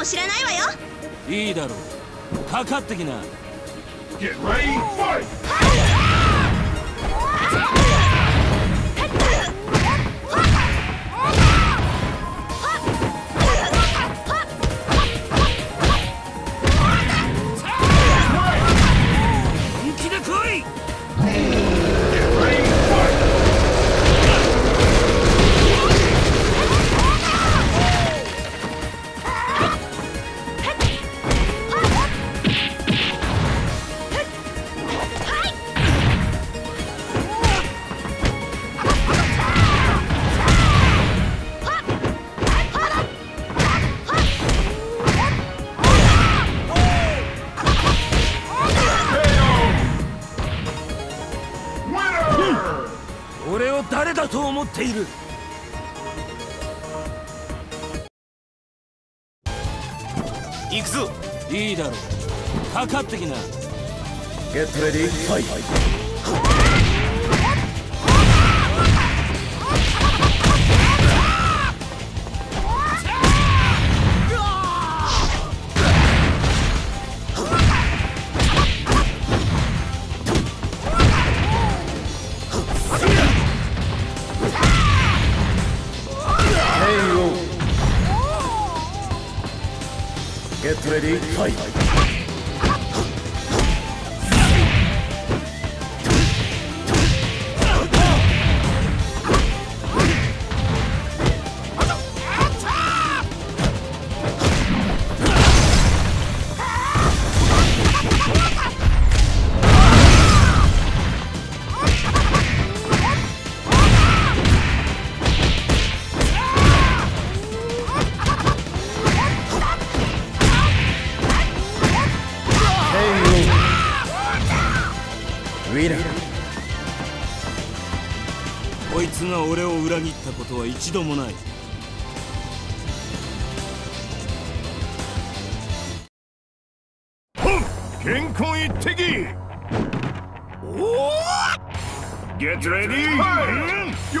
もしれないわよ。いいだろう。かかってきな俺を誰だと思っている？行くぞ。いいだろう。かかってきな。Get ready, fight! ゲウィナーこいつが俺を裏切ったことは一度もない。健康一滴！Get ready, fight! ゲ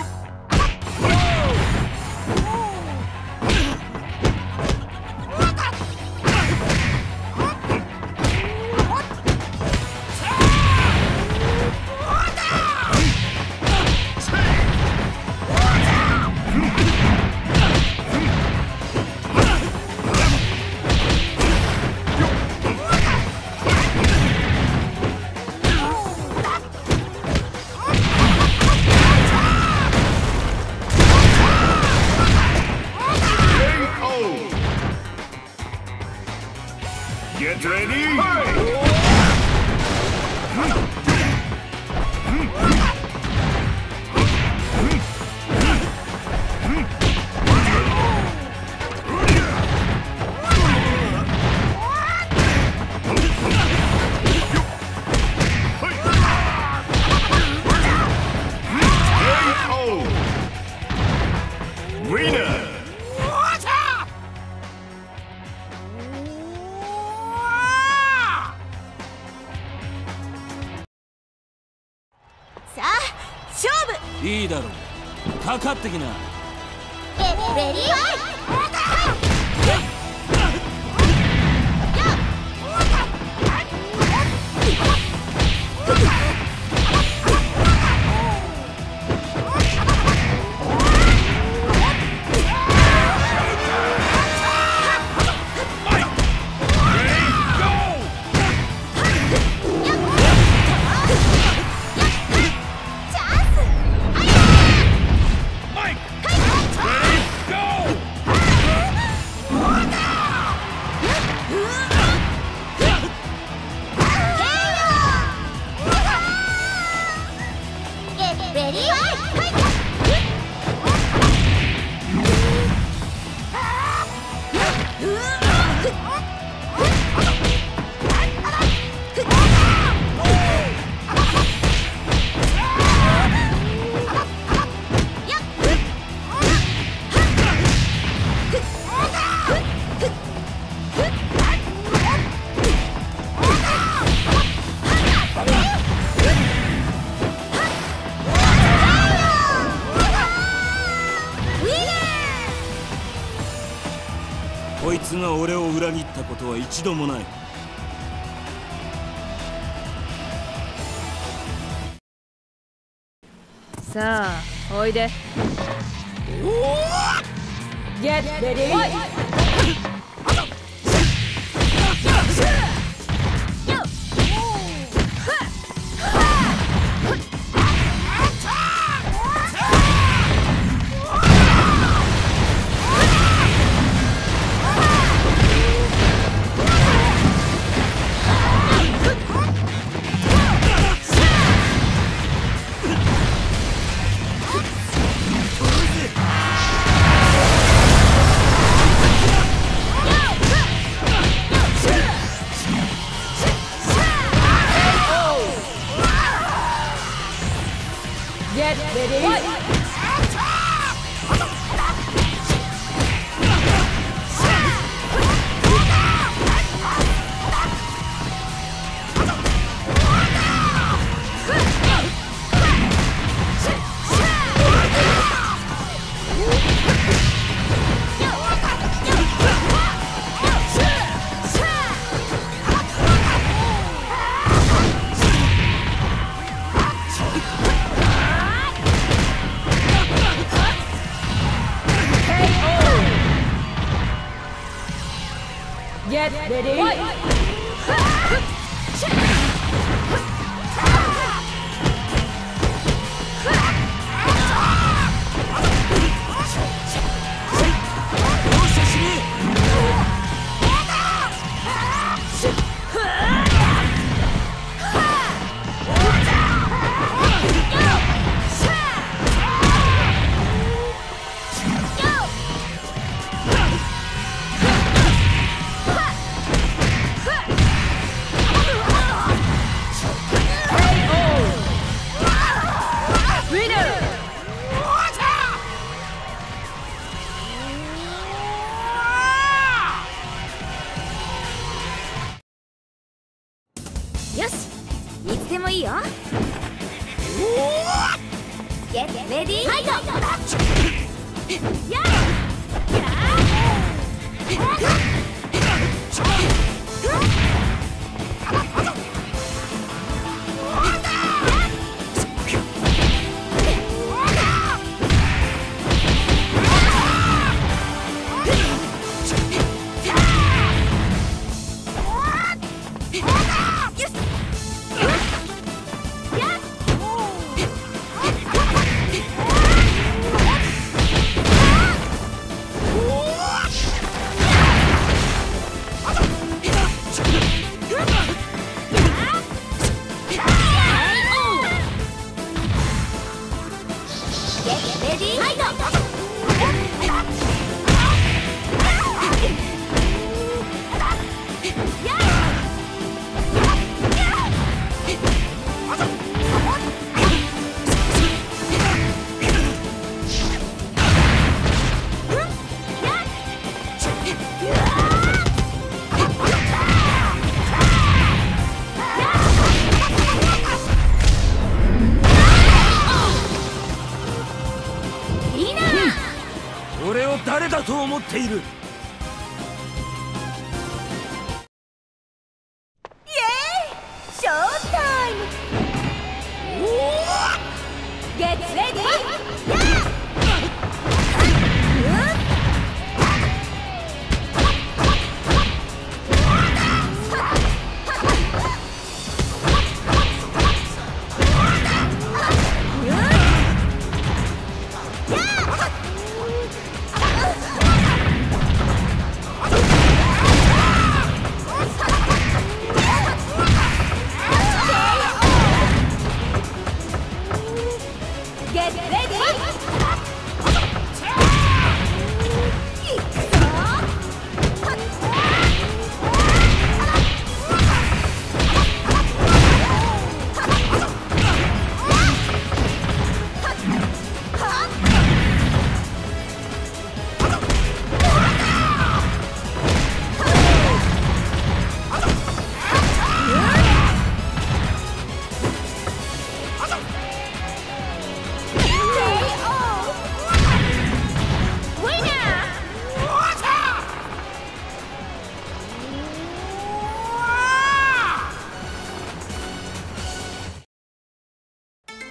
いいだろう。かかってきな。レディーファイト！ことは一度もない。さあおいで。Get ready! よ Get ready fight! Yeah! Yeah! レディーファイトだと思っている。ショータイム! Get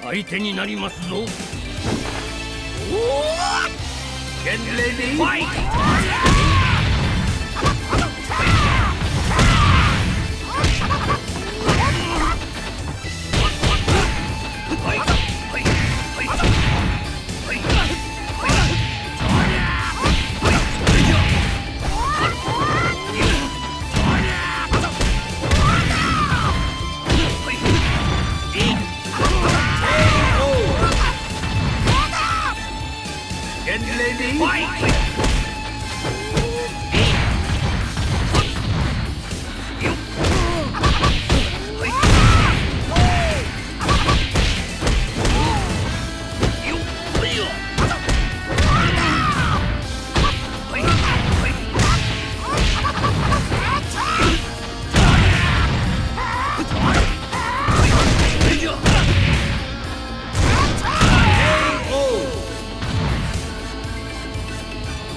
相手になりますぞ。おお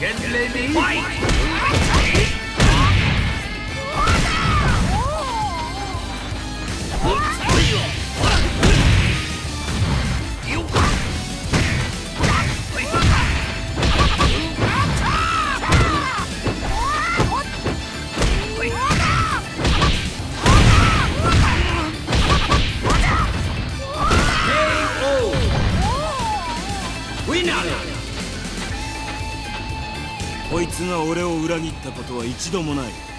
こいが俺を裏切ったことは一度もない。